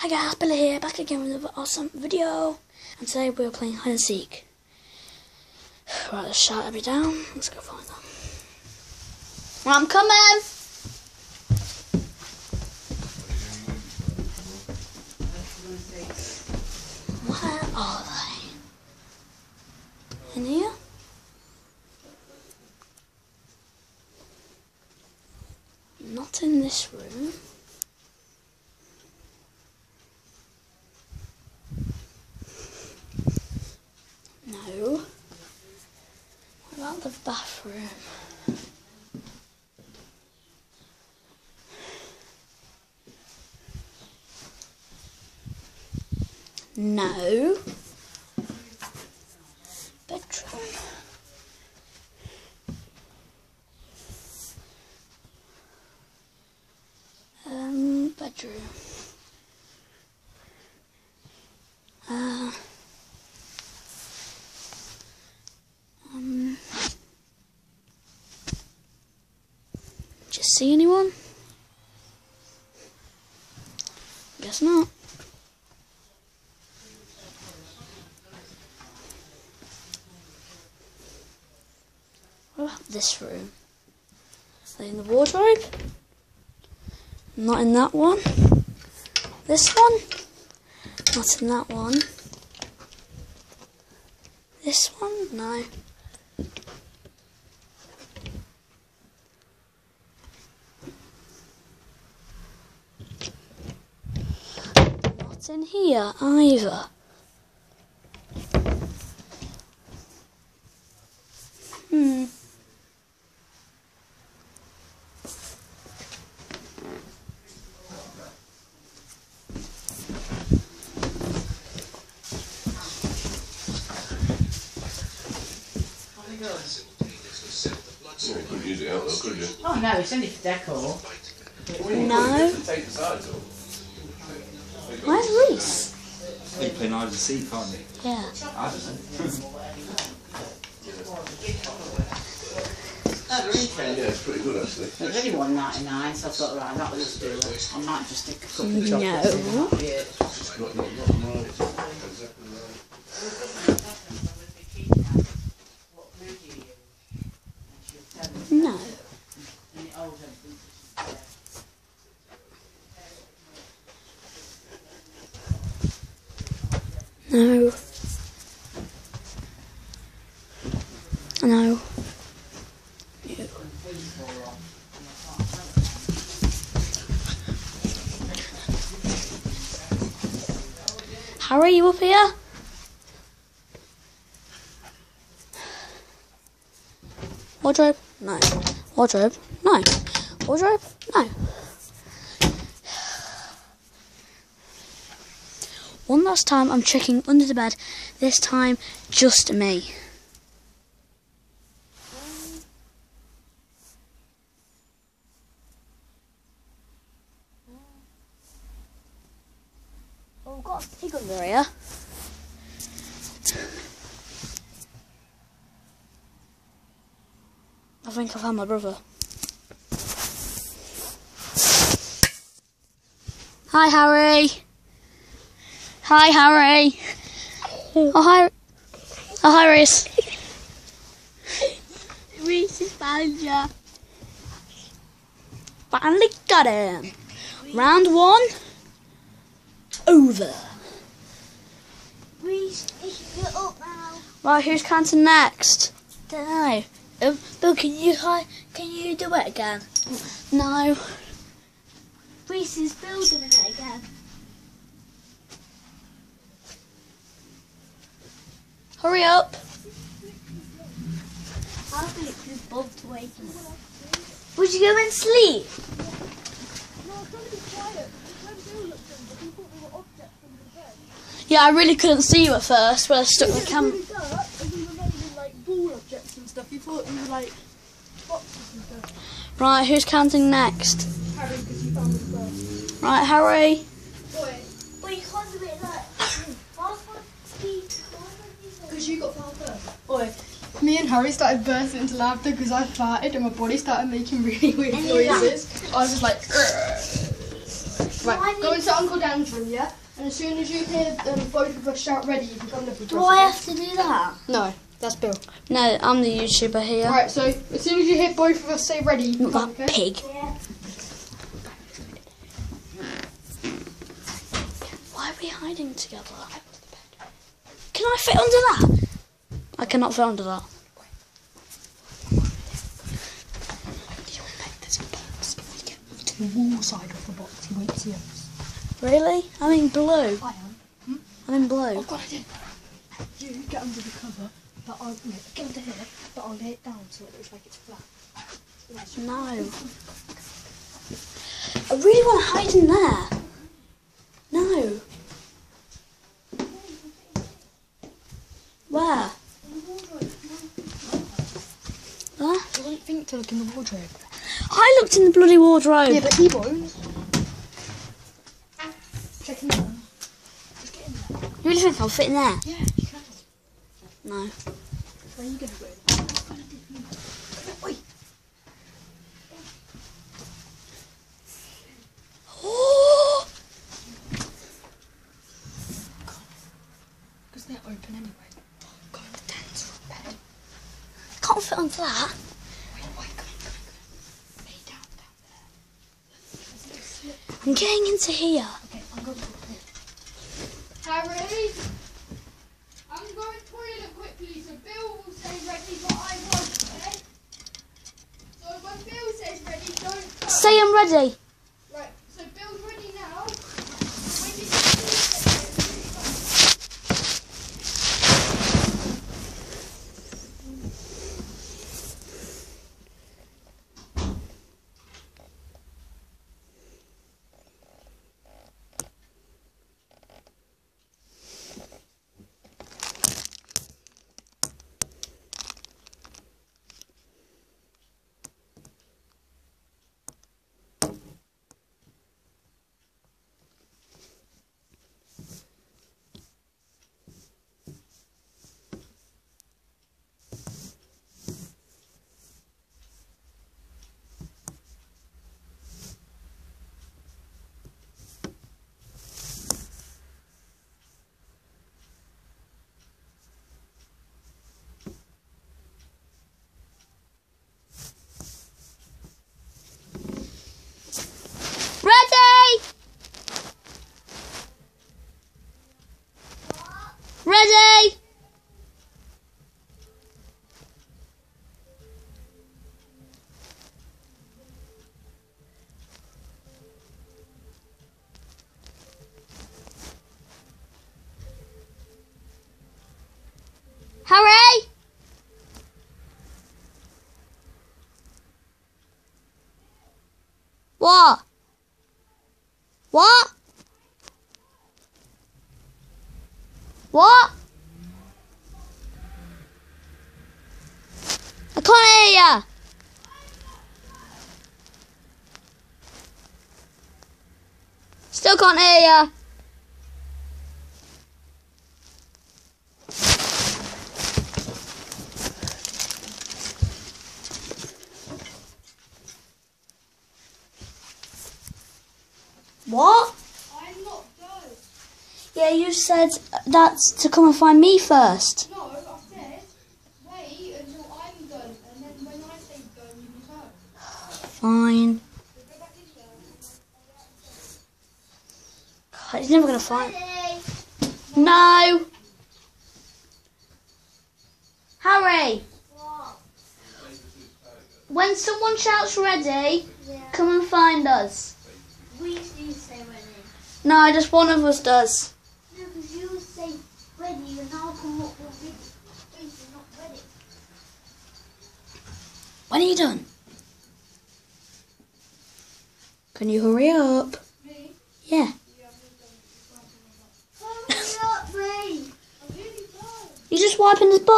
Hi guys, Billy here, back again with another awesome video. And today we're playing hide and seek. Right, let's shout every down. Let's go find them. I'm coming! Where are they? In here? Not in this room. No. What about No. Bedroom. Um, bedroom. Uh, um, just see anyone? Guess not. What about this room? Are they in the wardrobe? Not in that one. This one? Not in that one. This one? No. In here either. Hmm. You couldn't use it out though, could you? Oh no, it's only for decor. No. Where's Reese? You can play hide and seek, can't you? Yeah. I don't know. Yeah, it's pretty good actually. It's only one ninety nine, so I thought right, that was just do it. I might just stick a couple of chocolates in No. that be it. Not, not, not right. Exactly right. No. No. No. Harry, you up here? Wardrobe? No. Wardrobe? No. Wardrobe? No. One last time, I'm checking under the bed. This time, just me. Oh, got. I think I found my brother. Hi, Harry. Hi, Harry. Oh, hi. Oh, hi, Reese. Reese is found ya. Finally got him. Round one. Over. Reese, up now. Right, who's counting next? Don't know. Um, Bill, can you hi? Can you do it again? No. Reese is Bill doing it again. Hurry up. I think it's Bob to wake him up. Would you go and sleep? Yeah, I really couldn't see you at first when I stuck the camera. really dark, and we were mainly like ball objects and stuff. You thought we were like boxes and stuff. Right, who's counting next? Harry, because you found them first. Right, Harry. But you can't do it like. Why can't he? Because you got found first. Oi. Me and Harry started bursting into laughter because I farted and my body started making really weird And noises. I was just like, "Grr." Right, go into Uncle Dan's room, yeah? And as soon as you hear um, both of us shout ready, you can come live with Do us. I have to do that? No, that's Bill. No, I'm the YouTuber here. Right, so as soon as you hear both of us say ready, you can come, okay? pig. Yeah. Why are we hiding together? Can I fit under that? I cannot fit under that. The wall side of the box, he won't see us. Really? I'm in blue. I am. Hmm? I'm in blue. I've got it. You get under the cover, but I'll no, get under here, but I'll lay it down so it looks like it's flat. No. I really want to hide in there. No. Where? Where? I don't think to look in the wardrobe. I looked in the bloody wardrobe. Yeah, but he won't. Check in there. Just get in there. You really think I'll fit in there? Yeah, you can. No. Where are you going to go? Wait. Oh! Because they're open anyway. Oh, go in the tents for a bed. I can't fit under that. Wait, wait, come on, come on, come on. Lay down, down there. I'm getting into here. Okay, I'm going to. Harry, I'm going to toilet quickly, so Bill will say ready, but I won't, okay? So when Bill says ready, don't go. Say I'm ready. Right, so Bill's ready now. When you say ready, Ready! Ready! What? What? What? I can't hear ya. Still can't hear ya. Uh. What? I'm not done. Yeah, you said that's to come and find me first. No, I said wait until I'm done, and then when I say done, you return. Fine. Go back in there. God, he's never gonna find. Ready? No. Harry, What? when someone shouts ready, Yeah. come and find us. We do say ready. No, just one of us does. No, because you say ready and I'll come up with ready. You're not ready. When are you done? Can you hurry up? Me? Yeah. Hurry up, me. I'm really done. You're just wiping his butt.